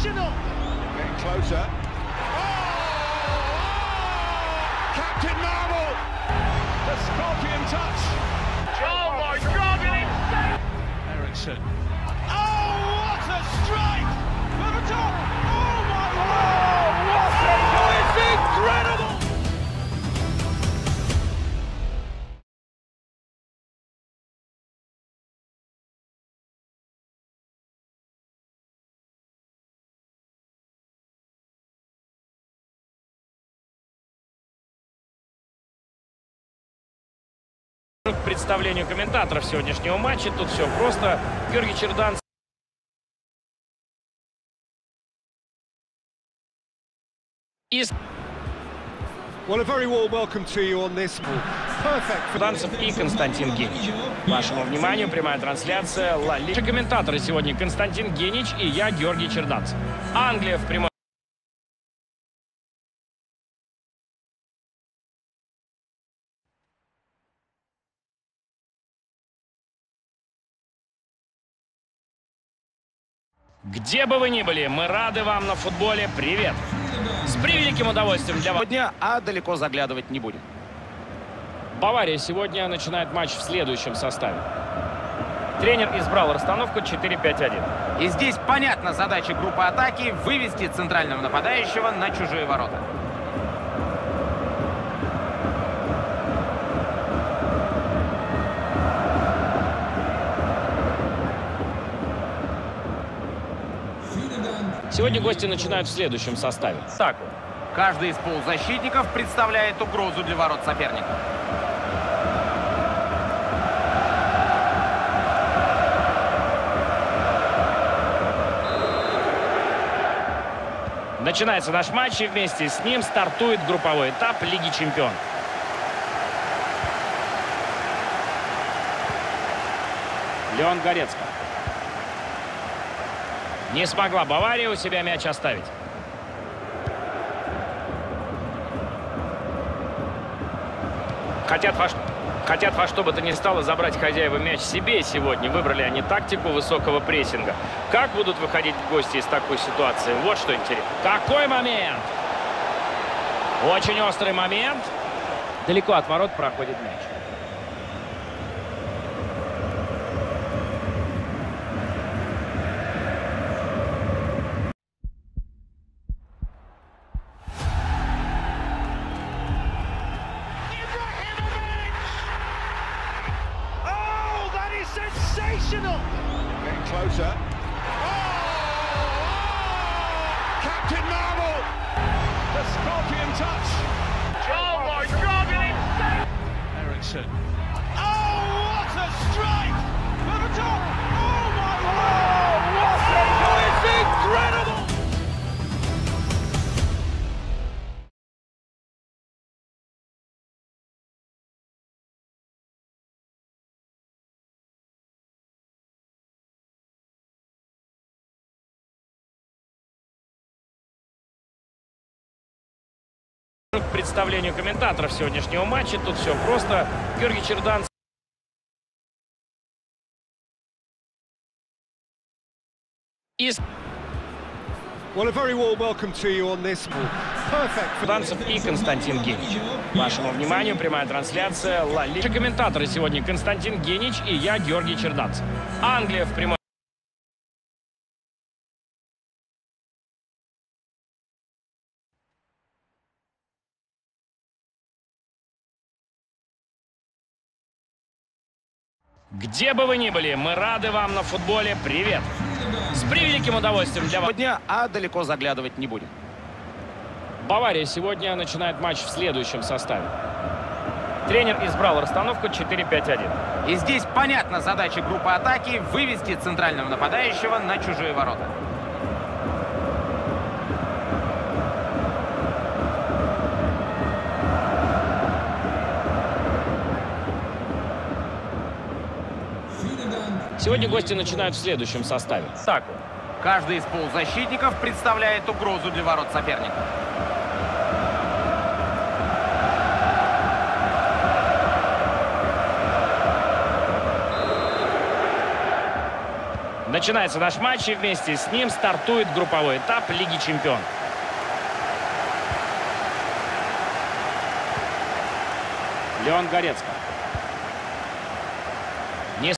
Sensational! Getting closer. Oh, oh, Captain Marvel! The scorpion touch. Oh my god, an insane! Ericsson. К представлению комментаторов сегодняшнего матча тут все просто. Георгий Чердан и Well, a very warm welcome to you on this perfect. Черданцев и Константин Генич. Вашему вниманию прямая трансляция Ла Лига. Комментаторы сегодня Константин Генич и я, Георгий Черданцев. Англия в прямом Где бы вы ни были, мы рады вам на футболе. Привет! С превеликим удовольствием для вас. Сегодня, а далеко заглядывать не будем. Бавария сегодня начинает матч в следующем составе. Тренер избрал расстановку 4-5-1. И здесь понятна задача группы атаки вывести центрального нападающего на чужие ворота. Сегодня гости начинают в следующем составе. Так. Каждый из полузащитников представляет угрозу для ворот соперника. Начинается наш матч, и вместе с ним стартует групповой этап Лиги Чемпионов. Леон Горецко. Не смогла Бавария у себя мяч оставить. Хотят во, хотят во что бы то ни стало забрать хозяева мяч себе сегодня. Выбрали они тактику высокого прессинга. Как будут выходить гости из такой ситуации? Вот что интересно. Какой момент! Очень острый момент. Далеко от ворот проходит мяч. Closer. Oh, oh, Captain Marvel! The scorpion touch. Oh my god, an insane! Ericsson. Oh, what a strike! К представлению комментаторов сегодняшнего матча тут все просто. Георгий Чердан и Well, a very warm welcome to you on this perfect. Черданцев и Константин Генич. Вашему вниманию прямая трансляция Ла Лига. Комментаторы сегодня Константин Генич и я, Георгий Черданцев. Англия в прямом Где бы вы ни были, мы рады вам на футболе. Привет! С превеликим удовольствием для вас. Сегодня, а далеко заглядывать не будем. Бавария сегодня начинает матч в следующем составе. Тренер избрал расстановку 4-5-1. И здесь понятна задача группы атаки вывести центрального нападающего на чужие ворота. Сегодня гости начинают в следующем составе. Так. Каждый из полузащитников представляет угрозу для ворот соперника. Начинается наш матч, и вместе с ним стартует групповой этап Лиги Чемпионов. Леон Горецко.